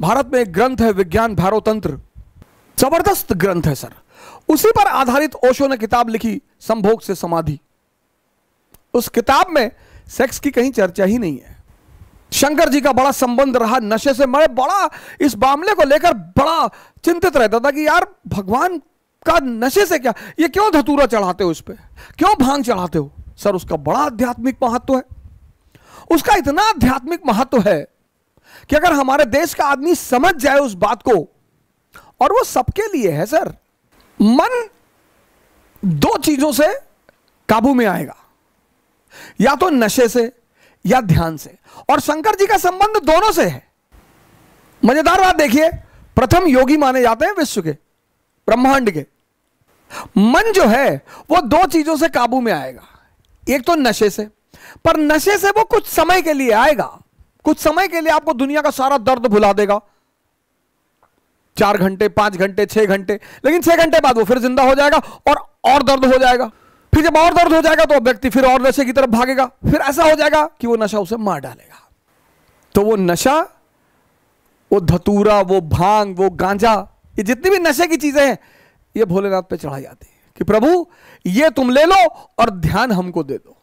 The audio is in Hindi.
भारत में एक ग्रंथ है विज्ञान भारोतंत्र। ज़बरदस्त ग्रंथ है, सर। उसी पर आधारित ओशो ने किताब लिखी, संभोग से समाधि। उस किताब में सेक्स की कहीं चर्चा ही नहीं है। शंकर जी का बड़ा संबंध रहा, नशे से मैं बड़ा इस मामले को लेकर बड़ा चिंतित रहता था कि यार, भगवान का नशे से क्या? ये क्यों धतूरा चढ़ाते हो इस पर क्यों भाँग चढ़ाते हो? सर, उसका बड़ा आध्यात्मिक महत्व है। उसका इतना आध्यात्मिक महत्व है कि अगर हमारे देश का आदमी समझ जाए उस बात को, और वो सबके लिए है, सर, मन दो चीज़ों से काबू में आएगा। या तो नशे से, या ध्यान से। और शंकर जी का संबंध दोनों से है। मज़ेदार बात देखिए, प्रथम योगी माने जाते हैं विश्व के, ब्रह्मांड के। मन जो है, वो दो चीज़ों से काबू में आएगा। एक तो नशे से, पर नशे से वो कुछ समय के लिए आएगा। कुछ समय के लिए आपको दुनिया का सारा दर्द भुला देगा। चार घंटे, पाँच घंटे, छह घंटे, लेकिन छह घंटे बाद वो फिर ज़िंदा हो जाएगा और और दर्द हो जाएगा। फिर जब और दर्द हो जाएगा तो व्यक्ति फिर और नशे की तरफ़ भागेगा। फिर ऐसा हो जाएगा कि वो नशा उसे मार डालेगा। तो वो नशा, वो धतूरा, वो भाँग, वो गांजा, ये जितनी भी नशे की चीज़ें हैं, ये भोलेनाथ पे चढ़ाई जाती है कि प्रभु, ये तुम ले लो और ध्यान हमको दे दो।